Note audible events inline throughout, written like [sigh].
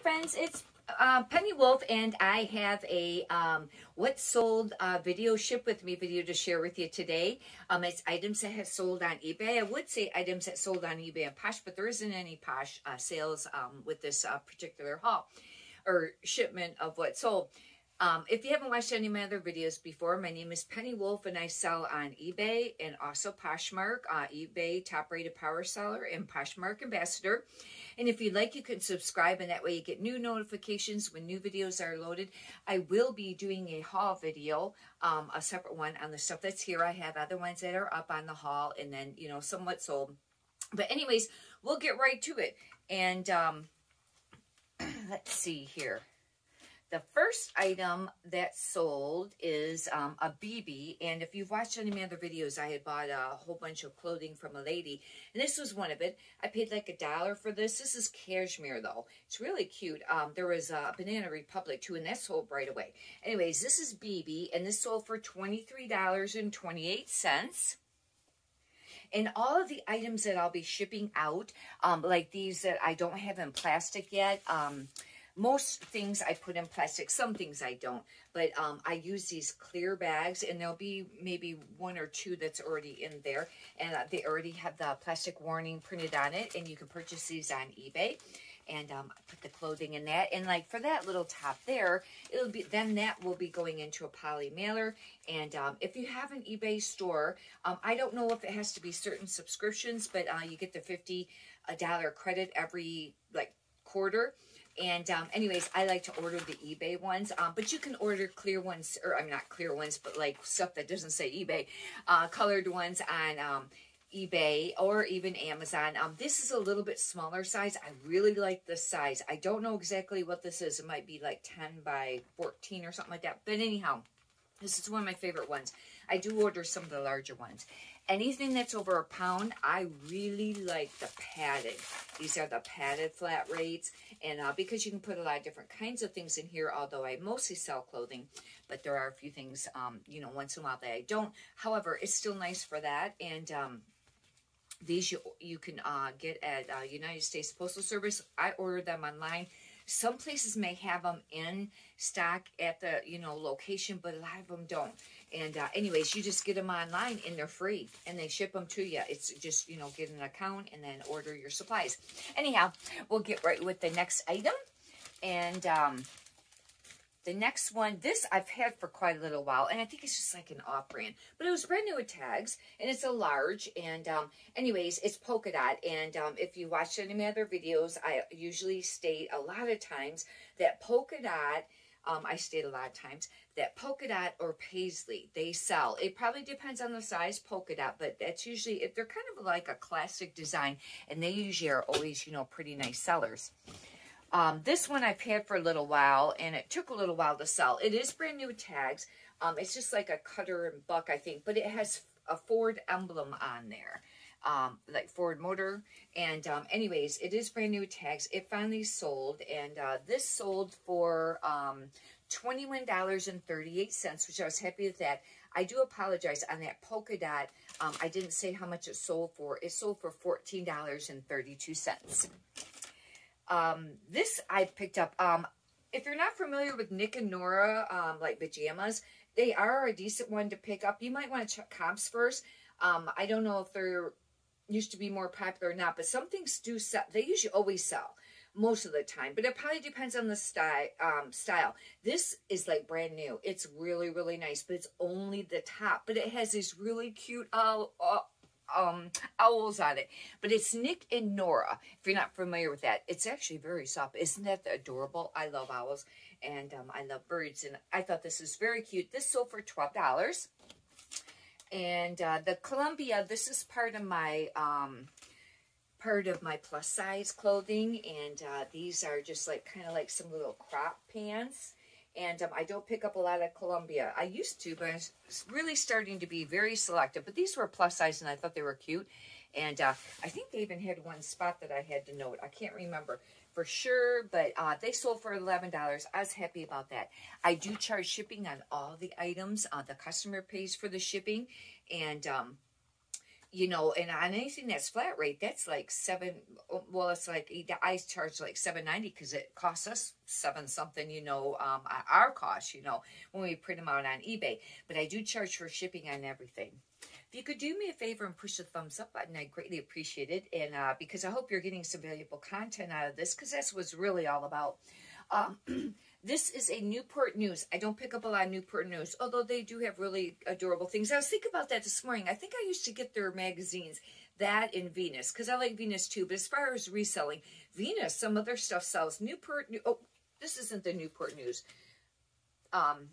friends, it's uh, Penny Wolf, and I have a um, what sold uh, video ship with me video to share with you today. Um, it's items that have sold on eBay. I would say items that sold on eBay and Posh, but there isn't any Posh uh, sales um, with this uh, particular haul or shipment of what sold. Um, if you haven't watched any of my other videos before, my name is Penny Wolf and I sell on eBay and also Poshmark, uh, eBay top rated power seller and Poshmark ambassador. And if you'd like, you can subscribe and that way you get new notifications when new videos are loaded. I will be doing a haul video, um, a separate one on the stuff that's here. I have other ones that are up on the haul and then, you know, somewhat sold. But anyways, we'll get right to it. And um, [clears throat] let's see here. The first item that sold is um, a BB, and if you've watched any of my other videos, I had bought a whole bunch of clothing from a lady, and this was one of it. I paid like a dollar for this. This is cashmere, though. It's really cute. Um, there was a Banana Republic, too, and that sold right away. Anyways, this is BB, and this sold for $23.28. And all of the items that I'll be shipping out, um, like these that I don't have in plastic yet, um, most things I put in plastic, some things I don't, but um, I use these clear bags and there'll be maybe one or two that's already in there and uh, they already have the plastic warning printed on it and you can purchase these on eBay and um, put the clothing in that. And like for that little top there, it'll be then that will be going into a poly mailer. And um, if you have an eBay store, um, I don't know if it has to be certain subscriptions, but uh, you get the fifty a dollar credit every like quarter. And um, anyways, I like to order the eBay ones, um, but you can order clear ones, or I'm not clear ones, but like stuff that doesn't say eBay, uh, colored ones on um, eBay or even Amazon. Um, this is a little bit smaller size. I really like this size. I don't know exactly what this is. It might be like 10 by 14 or something like that. But anyhow, this is one of my favorite ones. I do order some of the larger ones. Anything that's over a pound, I really like the padded. These are the padded flat rates. And uh, because you can put a lot of different kinds of things in here, although I mostly sell clothing, but there are a few things, um, you know, once in a while that I don't. However, it's still nice for that. And um, these you, you can uh, get at uh, United States Postal Service. I order them online. Some places may have them in stock at the, you know, location, but a lot of them don't. And uh, anyways, you just get them online and they're free and they ship them to you. It's just, you know, get an account and then order your supplies. Anyhow, we'll get right with the next item. And um, the next one, this I've had for quite a little while, and I think it's just like an off-brand. But it was brand new with tags, and it's a large. And um, anyways, it's polka dot. And um, if you watch any of my other videos, I usually state a lot of times that polka dot, um, I state a lot of times, that polka dot or paisley, they sell. It probably depends on the size polka dot, but that's usually, if they're kind of like a classic design, and they usually are always, you know, pretty nice sellers. Um, this one I've had for a little while, and it took a little while to sell. It is brand new tags. Um, it's just like a Cutter and Buck, I think, but it has a Ford emblem on there, um, like Ford motor. And um, anyways, it is brand new tags. It finally sold, and uh, this sold for um, $21.38, which I was happy with that. I do apologize on that polka dot. Um, I didn't say how much it sold for. It sold for $14.32. Um, this I picked up. Um, if you're not familiar with Nick and Nora, um, like pajamas, they are a decent one to pick up. You might want to check comps first. Um, I don't know if they're used to be more popular or not, but some things do sell. They usually always sell most of the time, but it probably depends on the style. Um, style. This is like brand new. It's really, really nice, but it's only the top. But it has these really cute uh, um, owls on it. But it's Nick and Nora, if you're not familiar with that. It's actually very soft. Isn't that adorable? I love owls and um, I love birds. And I thought this was very cute. This sold for $12. And uh, the Columbia, this is part of my... Um, part of my plus size clothing and uh, these are just like kind of like some little crop pants and um, I don't pick up a lot of Columbia. I used to, but I'm really starting to be very selective. But these were plus size, and I thought they were cute. And uh, I think they even had one spot that I had to note. I can't remember for sure, but uh, they sold for $11. I was happy about that. I do charge shipping on all the items. Uh, the customer pays for the shipping. And um, you know, and on anything that's flat rate, that's like seven. Well, it's like I charge like seven ninety because it costs us seven something, you know, um, our cost, you know, when we print them out on eBay. But I do charge for shipping on everything. If you could do me a favor and push the thumbs up button, I'd greatly appreciate it. And uh, because I hope you're getting some valuable content out of this, because that's what's really all about. Um, [clears throat] This is a Newport News. I don't pick up a lot of Newport News, although they do have really adorable things. I was thinking about that this morning. I think I used to get their magazines, that in Venus, because I like Venus too. But as far as reselling, Venus, some other stuff sells. Newport, oh, this isn't the Newport News. Um,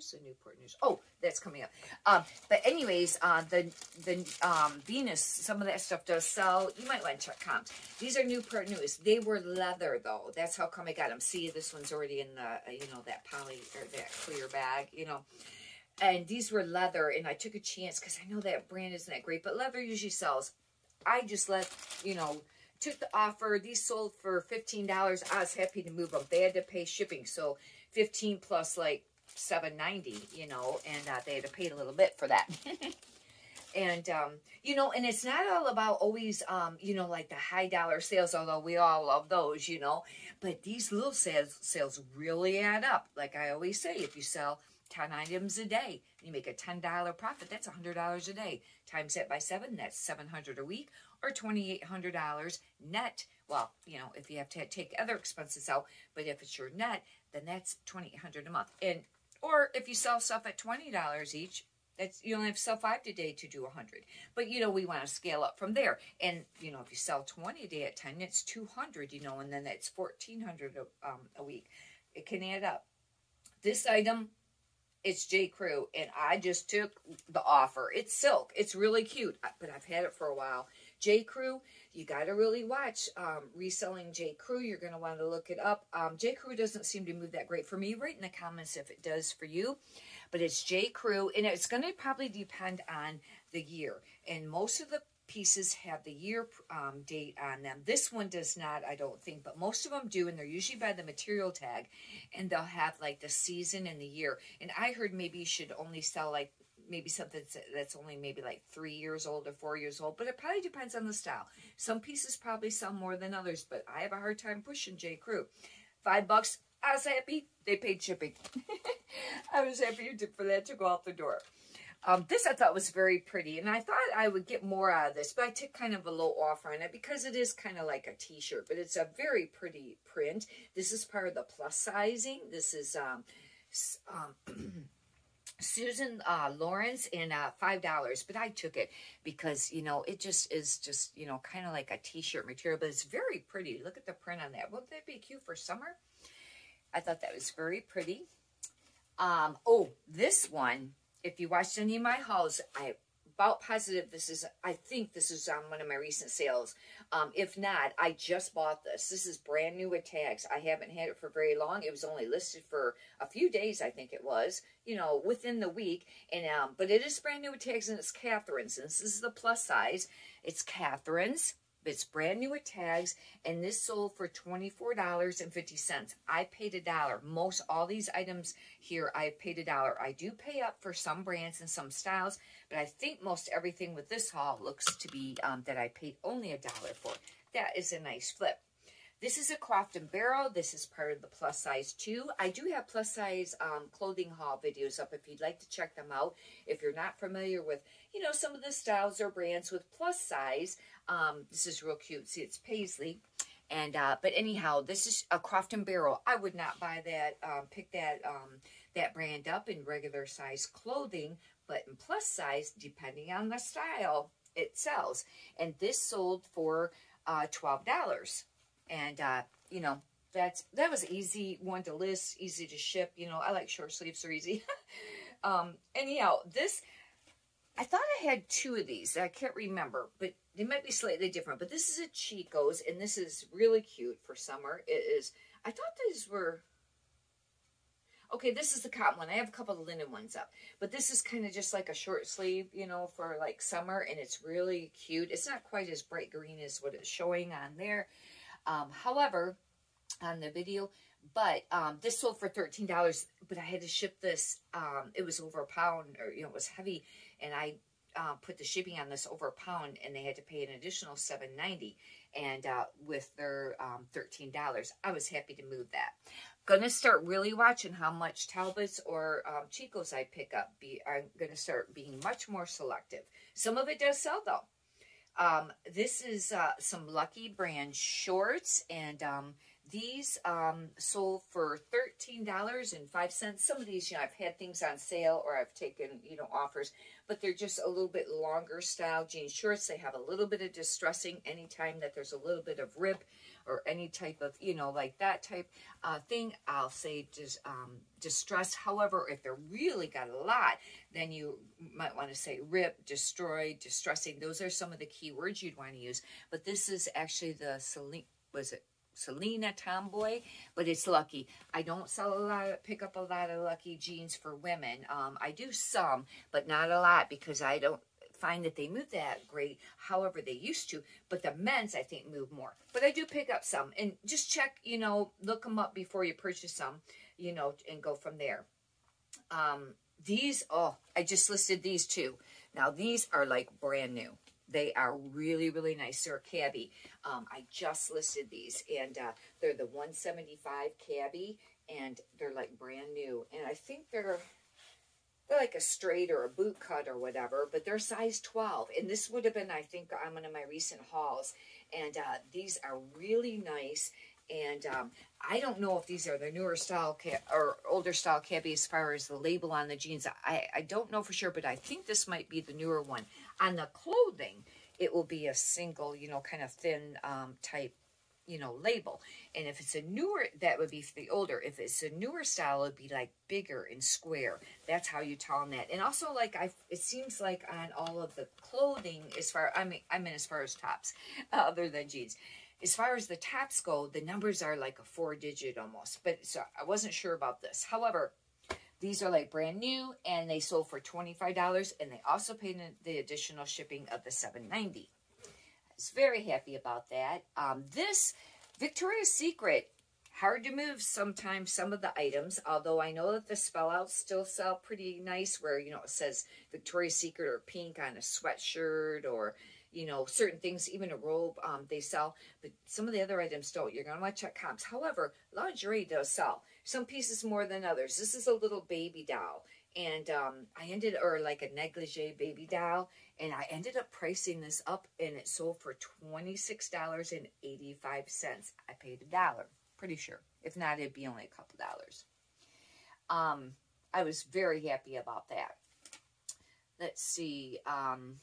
Where's the Newport News? Oh, that's coming up. Um, but anyways, uh, the the um, Venus, some of that stuff does sell. You might want to check comps. These are Newport News. They were leather though. That's how come I got them. See, this one's already in the uh, you know that poly or that clear bag. You know. And these were leather, and I took a chance because I know that brand isn't that great, but leather usually sells. I just let, you know, took the offer. These sold for $15. I was happy to move them. They had to pay shipping, so 15 plus like seven ninety, you know, and uh, they had to pay a little bit for that. [laughs] and um, you know, and it's not all about always, um, you know, like the high dollar sales, although we all love those, you know. But these little sales sales really add up. Like I always say, if you sell 10 items a day, you make a $10 profit, that's $100 a day. Times that by seven, that's 700 a week or $2,800 net. Well, you know, if you have to take other expenses out, but if it's your net, then that's 2800 a month. And or if you sell stuff at $20 each, that's you only have to sell five today to do a 100. But, you know, we want to scale up from there. And, you know, if you sell 20 a day at 10, it's 200, you know, and then that's 1400 a, um, a week. It can add up. This item, it's J. Crew, and I just took the offer. It's silk. It's really cute, but I've had it for a while. J. Crew, you got to really watch um, reselling J. Crew. You're going to want to look it up. Um, J. Crew doesn't seem to move that great for me. Write in the comments if it does for you. But it's J. Crew, and it's going to probably depend on the year. And most of the pieces have the year um, date on them. This one does not, I don't think, but most of them do, and they're usually by the material tag, and they'll have like the season and the year. And I heard maybe you should only sell like maybe something that's only maybe like three years old or four years old, but it probably depends on the style. Some pieces probably sell more than others, but I have a hard time pushing J. Crew. Five bucks, I was happy. They paid shipping. [laughs] I was happy for that to go out the door. Um, this I thought was very pretty, and I thought I would get more out of this, but I took kind of a low offer on it because it is kind of like a t-shirt, but it's a very pretty print. This is part of the plus sizing. This is um, um [clears throat] Susan uh, Lawrence in uh, five dollars, but I took it because you know it just is just you know kind of like a t-shirt material, but it's very pretty. Look at the print on that. Wouldn't that be cute for summer? I thought that was very pretty. Um, oh, this one, if you watched any of my hauls, I about positive this is, I think this is on one of my recent sales. Um, if not, I just bought this. This is brand new with tags. I haven't had it for very long. It was only listed for a few days, I think it was, you know, within the week. And um, But it is brand new with tags, and it's Catherine's. And this is the plus size. It's Catherine's. It's brand new with tags, and this sold for $24.50. I paid a dollar. Most all these items here, I paid a dollar. I do pay up for some brands and some styles, but I think most everything with this haul looks to be um, that I paid only a dollar for. That is a nice flip. This is a Croft and Barrel. This is part of the plus size too. I do have plus size um, clothing haul videos up if you'd like to check them out. If you're not familiar with, you know, some of the styles or brands with plus size, um, this is real cute. See, it's paisley. And, uh, but anyhow, this is a Croft and Barrel. I would not buy that, um, pick that, um, that brand up in regular size clothing, but in plus size, depending on the style, it sells. And this sold for uh, $12. And, uh, you know, that's that was easy one to list, easy to ship. You know, I like short sleeves, are easy. [laughs] um, anyhow, this, I thought I had two of these. I can't remember, but they might be slightly different. But this is a Chico's, and this is really cute for summer. It is, I thought these were, okay, this is the cotton one. I have a couple of linen ones up. But this is kind of just like a short sleeve, you know, for like summer, and it's really cute. It's not quite as bright green as what it's showing on there. Um, however, on the video, but um, this sold for $13, but I had to ship this. Um, it was over a pound, or, you know, it was heavy, and I uh, put the shipping on this over a pound, and they had to pay an additional seven ninety, and uh, with their um, thirteen dollars, I was happy to move that. Gonna start really watching how much Talbots or um, Chico's I pick up. Be I'm gonna start being much more selective. Some of it does sell though. Um, this is uh, some Lucky Brand shorts, and um, these um, sold for $13.05. Some of these, you know, I've had things on sale or I've taken, you know, offers, but they're just a little bit longer style jean shorts. They have a little bit of distressing anytime that there's a little bit of rip or any type of, you know, like that type uh, thing. I'll say just um, distress. However, if they're really got a lot, then you might want to say rip, destroy, distressing. Those are some of the key words you'd want to use. But this is actually the Celine, was it Selena Tomboy, but it's Lucky. I don't sell a lot, of, pick up a lot of Lucky jeans for women. Um, I do some, but not a lot because I don't find that they move that great. However, they used to, but the men's I think move more. But I do pick up some, and just check, you know, look them up before you purchase them, you know, and go from there. Um, these, oh, I just listed these two. Now these are like brand new. They are really, really nice. They're Cabi. Um, I just listed these, and uh, they're the 175 Cabi, and they're like brand new. And I think they're they're like a straight or a boot cut or whatever, but they're size 12. And this would have been, I think, on one of my recent hauls. And uh, these are really nice. And um, I don't know if these are the newer style or older style Cabi as far as the label on the jeans. I, I don't know for sure, but I think this might be the newer one. On the clothing, it will be a single, you know, kind of thin um, type, you know, label. And if it's a newer, that would be for the older. If it's a newer style, it would be like bigger and square. That's how you tell them that. And also, like, I, it seems like on all of the clothing, as far, I mean, I mean, as far as tops, [laughs] other than jeans. As far as the tops go, the numbers are like a four digit almost. But so I wasn't sure about this. However, these are like brand new and they sold for $25 and they also paid the additional shipping of the $7.90. I was very happy about that. Um, this Victoria's Secret, hard to move sometimes some of the items, although I know that the spell outs still sell pretty nice where, you know, it says Victoria's Secret or pink on a sweatshirt or, you know, certain things, even a robe, um, they sell, but some of the other items don't. You're going to want to check comps. However, lingerie does sell some pieces more than others. This is a little baby doll. And um, I ended, or like a negligee baby doll, and I ended up pricing this up, and it sold for $26.85. I paid a dollar, pretty sure. If not, it'd be only a couple dollars. Um, I was very happy about that. Let's see. Um,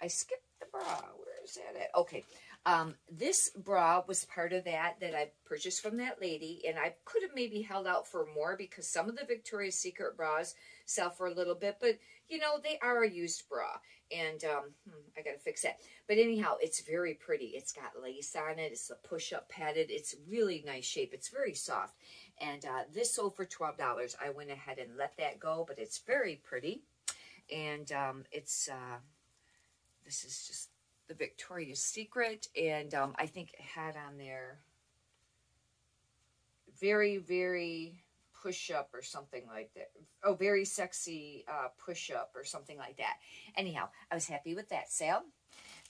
I skipped the bra. Where is that at? Okay. Um, this bra was part of that that I purchased from that lady, and I could have maybe held out for more because some of the Victoria's Secret bras sell for a little bit, but you know, they are a used bra, and um, hmm, I gotta fix that. But anyhow, it's very pretty. It's got lace on it. It's a push-up padded. It's really nice shape. It's very soft, and uh, this sold for $12. I went ahead and let that go, but it's very pretty, and um, it's, uh, this is just the Victoria's Secret, and um, I think it had on there very, very push-up or something like that. Oh, very sexy uh, push-up or something like that. Anyhow, I was happy with that sale.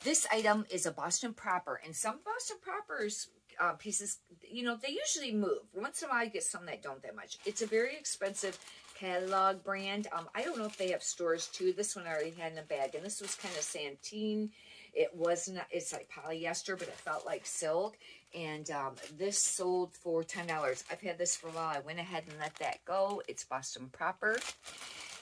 This item is a Boston Proper, and some Boston Proper's uh, pieces, you know, they usually move. Once in a while, you get some that don't that much. It's a very expensive catalog brand. Um, I don't know if they have stores too. This one I already had in a bag, and this was kind of sateen it wasn't, it's like polyester, but it felt like silk. And um, this sold for $10. I've had this for a while. I went ahead and let that go. It's Boston Proper.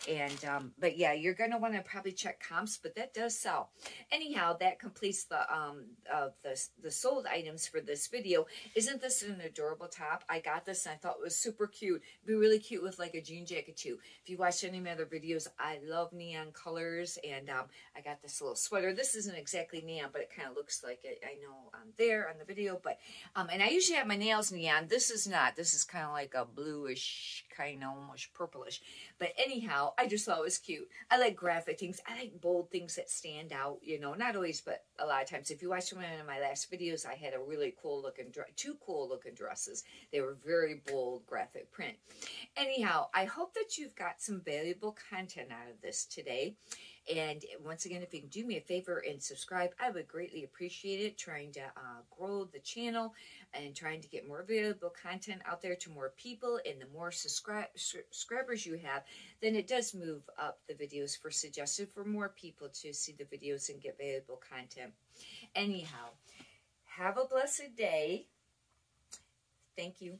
And, um, but yeah, you're going to want to probably check comps, but that does sell. Anyhow, that completes the, um, uh, the, the sold items for this video. Isn't this an adorable top? I got this and I thought it was super cute. It'd be really cute with like a jean jacket too. If you watch any of my other videos, I love neon colors and, um, I got this little sweater. This isn't exactly neon, but it kind of looks like it. I know on there on the video, but, um, and I usually have my nails neon. This is not. This is kind of like a bluish, kind of almost purplish. But anyhow, I just thought it was cute. I like graphic things. I like bold things that stand out, you know, not always, but a lot of times. If you watched one of my last videos, I had a really cool looking, two cool looking dresses. They were very bold graphic print. Anyhow, I hope that you've got some valuable content out of this today. And once again, if you can do me a favor and subscribe, I would greatly appreciate it. Trying to uh, grow the channel and trying to get more valuable content out there to more people. And the more subscribe subscribers you have, then it does move up the videos for suggested for more people to see the videos and get valuable content. Anyhow, have a blessed day. Thank you.